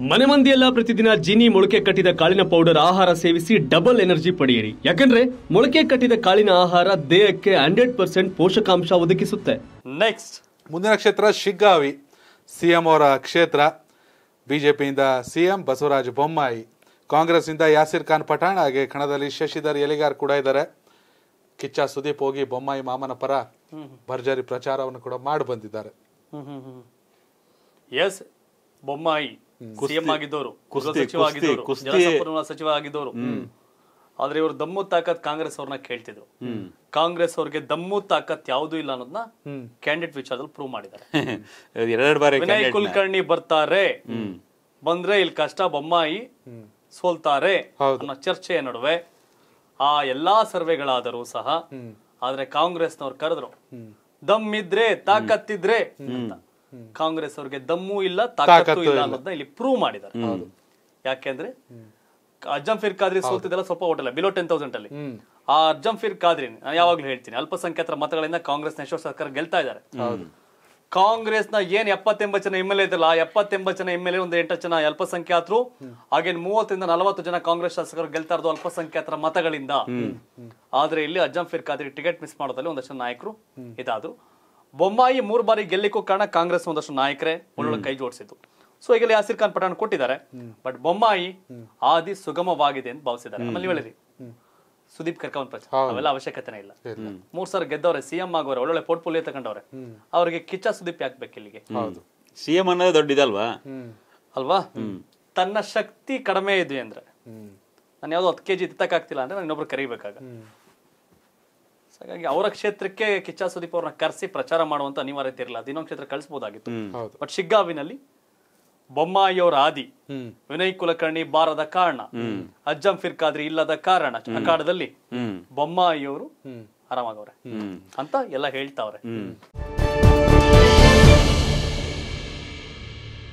ಮನೆ ಮಂದಿಯೆಲ್ಲ ಪ್ರತಿದಿನ ಜೀನಿ ಮೊಳಕೆ ಕಟ್ಟಿದ ಕಾಳಿನ ಪೌಡರ್ ಆಹಾರ ಸೇವಿಸಿ ಡಬಲ್ ಎನರ್ಜಿ ಪಡೆಯಿರಿ. ಯಾಕಂದ್ರೆ ಮೊಳಕೆ ಕಟ್ಟಿದ ಕಾಳಿನ ಆಹಾರ ದೇಹಕ್ಕೆ ಹಂಡ್ರೆಡ್ ಪರ್ಸೆಂಟ್ ಪೋಷಕಾಂಶ ಒದಗಿಸುತ್ತೆ. ನೆಕ್ಸ್ಟ್ ಮುಂದಿನ ಕ್ಷೇತ್ರ ಶಿಗ್ಗಾವಿ. ಸಿಎಂ ಅವರ ಕ್ಷೇತ್ರ. ಬಿಜೆಪಿಯಿಂದ ಸಿಎಂ ಬಸವರಾಜ ಬೊಮ್ಮಾಯಿ. ಕಾಂಗ್ರೆಸ್ನಿಂದ ಯಾಸಿರ್ ಖಾನ್ ಪಠಾಣ್. ಹಾಗೆ ಕಣದಲ್ಲಿ ಶಶಿಧರ್ ಎಲಿಗಾರ್ ಕೂಡ ಇದ್ದಾರೆ. ಕಿಚ್ಚ ಸುದೀಪ್ ಹೋಗಿ ಬೊಮ್ಮಾಯಿ ಮಾಮನ ಪರ ಭರ್ಜರಿ ಪ್ರಚಾರವನ್ನು ಕೂಡ ಮಾಡಿ ಬಂದಿದ್ದಾರೆ. ಎಸ್ ಬೊಮ್ಮಾಯಿ. ಸಿಎಂ ಆಗಿದ್ದವರು ಸಚಿವ ಆಗಿದ್ದವರು ಜಲಸಂಪನ್ಮೂಲ ಸಚಿವ ಆಗಿದ್ದವರು ಆದ್ರೆ ಇವರು ದಮ್ಮು ತಾಕತ್ ಕಾಂಗ್ರೆಸ್ ಅವ್ರನ್ನ ಕೇಳ್ತಿದ್ರು. ಕಾಂಗ್ರೆಸ್ ಅವ್ರಿಗೆ ದಮ್ಮು ತಾಕತ್ ಯಾವ್ದು ಇಲ್ಲ ಅನ್ನೋದನ್ನ ಕ್ಯಾಂಡಿಡೇಟ್ ವಿಚಾರದಲ್ಲಿ ಪ್ರೂವ್ ಮಾಡಿದ್ದಾರೆ. ಬಾರಿ ವಿನಯ್ ಕುಲಕರ್ಣಿ ಬರ್ತಾರೆ. ಬಂದ್ರೆ ಇಲ್ಲಿ ಕಷ್ಟ ಬೊಮ್ಮಾಯಿ ಸೋಲ್ತಾರೆ. ಅನ್ನೋ ಚರ್ಚೆಯ ನಡುವೆ ಆ ಎಲ್ಲಾ ಸರ್ವೆಗಳಾದರೂ ಸಹ ಆದ್ರೆ ಕಾಂಗ್ರೆಸ್ನವ್ರು ಕರೆದ್ರು ದಮ್ ಇದ್ರೆ ತಾಕತ್ತಿದ್ರೆ ಅಂತ. ಕಾಂಗ್ರೆಸ್ ಅವ್ರಿಗೆ ದಮ್ಮು ಇಲ್ಲ ತಾಕತ್ತು ಇಲ್ಲ. ಅನ್ನೋದನ್ನ ಇಲ್ಲಿ ಪ್ರೂವ್ ಮಾಡಿದ್ದಾರೆ. ಯಾಕೆಂದ್ರೆ ಅಜ್ಜಂ ಫಿರ್ ಖಾದ್ರಿ ಸೋತಿದ್ದೆಲ್ಲ ಸ್ವಲ್ಪ ಓಟಲ್ಲ ಬಿಲೋ ಟೆನ್ ತೌಸಂಡ್ ಅಲ್ಲಿ. ಆ ಅಜ್ಜಂ ಫಿರ್ ಖಾದ್ರಿ ನಾನು ಯಾವಾಗ್ಲೂ ಹೇಳ್ತೀನಿ ಅಲ್ಪಸಂಖ್ಯಾತರ ಮತಗಳಿಂದ ಕಾಂಗ್ರೆಸ್ ಯಶೋ ಸರ್ಕಾರ ಗೆಲ್ತಾ ಇದ್ದಾರೆ. ಕಾಂಗ್ರೆಸ್ನ ಏನ್ ಎಪ್ಪತ್ತೆಂಬತ್ತು ಜನ ಎಂ ಎಲ್ ಎ ಇದಲ್ಲ ಎಪ್ಪತ್ತೆಂಬತ್ತು ಜನ ಎಂ ಎಲ್ ಎ ಒಂದು ಎಂಟು ಜನ ಅಲ್ಪಸಂಖ್ಯಾತರು ಹಾಗೇನ್ ಮೂವತ್ತರಿಂದ ನಲವತ್ತು ಜನ ಕಾಂಗ್ರೆಸ್ ಶಾಸಕರು ಗೆಲ್ತಾ ಇರೋದು ಅಲ್ಪಸಂಖ್ಯಾತರ ಮತಗಳಿಂದ. ಆದ್ರೆ ಇಲ್ಲಿ ಅಜ್ಜಂ ಫಿರ್ ಖಾದ್ರಿ ಟಿಕೆಟ್ ಮಿಸ್ ಮಾಡೋದಲ್ಲಿ ಒಂದಷ್ಟು ನಾಯಕರು ಇದಾದ್ರು. ಬೊಮ್ಮಾಯಿ ಮೂರು ಬಾರಿ ಗೆಲ್ಲಿಕ್ಕೂ ಕಾರಣ ಕಾಂಗ್ರೆಸ್ ಒಂದಷ್ಟು ನಾಯಕರೇ ಒಳ್ಳೊಳ್ಳೆ ಕೈ ಜೋಡಿಸಿತು ಸೊ ಈಗಲೇ ಯಾಸಿರ್ ಖಾನ್ ಪಠಾಣ್ ಕೊಟ್ಟಿದ್ದಾರೆ. ಬಟ್ ಬೊಮ್ಮಾಯಿ ಆದಿ ಸುಗಮವಾಗಿದೆ ಅಂತ ಭಾವಿಸಿದ್ದಾರೆ. ನಮ್ಮಲ್ಲಿ ಹೇಳಿರಿ ಸುದೀಪ್ ಕರ್ಕೊಂಡ್ ಪ್ರಚಾರ ಅವೆಲ್ಲ ಅವಶ್ಯಕತೆನೇ ಇಲ್ಲ. ಮೂರ್ ಸಾವಿರ ಗೆದ್ದವ್ರೆ ಸಿಎಂ ಆಗೋರೆ ಒಳ್ಳೊಳ್ಳೆ ಪೋರ್ಟ್ಫೋಲಿಯೋ ತಗೊಂಡವ್ರೆ. ಅವ್ರಿಗೆ ಕಿಚ್ಚ ಸುದೀಪ್ ಯಾಕೆ ಬೇಕು ಇಲ್ಲಿಗೆ ಹೌದು. ಸಿಎಂ ಅನ್ನೋದು ದೊಡ್ಡ ಇದಲ್ವಾ? ಅಲ್ವಾ? ತನ್ನ ಶಕ್ತಿ ಕಡಿಮೆ ಇದೆ ಅಂದ್ರೆ. ನಾನು ಯಾವ್ದು ಹತ್ತು ಕೆಜಿ ಆಗ್ತಿಲ್ಲ ಅಂದ್ರೆ ನಾನು ಇನ್ನೊಬ್ರು ಕರಿಬೇಕಾಗ. ಹಾಗಾಗಿ ಅವರ ಕ್ಷೇತ್ರಕ್ಕೆ ಕಿಚ್ಚ ಸುದೀಪ್ ಅವ್ರನ್ನ ಕರೆಸಿ ಪ್ರಚಾರ ಮಾಡುವಂತ ಅನಿವಾರ್ಯತೆ ಇರಲಿಲ್ಲ ಅದಿನ್ನೊಂದು ಕ್ಷೇತ್ರ ಕಳಿಸಬಹುದಾಗಿತ್ತು ಹೌದು. ಬಟ್ ಶಿಗ್ಗಾವಿನಲ್ಲಿ ಬೊಮ್ಮಾಯಿಯವರ ಆದಿ ವಿನಯ್ ಕುಲಕರ್ಣಿ ಬಾರದ ಕಾರಣ ಅಜ್ಜಂ ಫಿರ್ ಖಾದ್ರಿ ಇಲ್ಲದ ಕಾರಣ ಅಖಾಡದಲ್ಲಿ ಬೊಮ್ಮಾಯಿಯವರು ಆರಾಮಾಗವ್ರೆ ಹ್ಮ್. ಅಂತ ಎಲ್ಲ ಹೇಳ್ತಾವ್ರೆ.